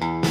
Bye.